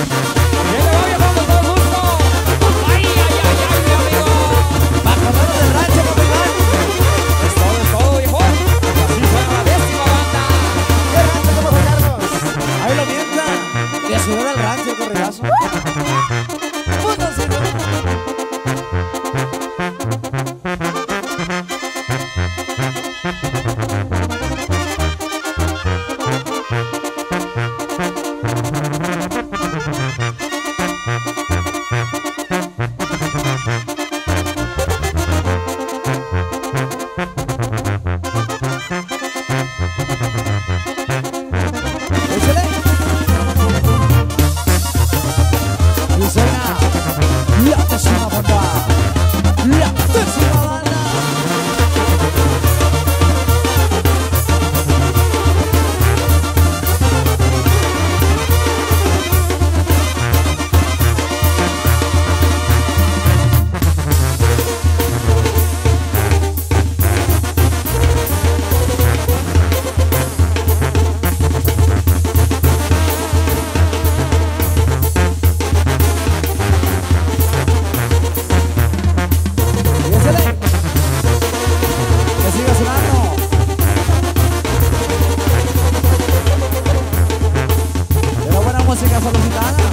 Viene, Baba. Casa Lombana.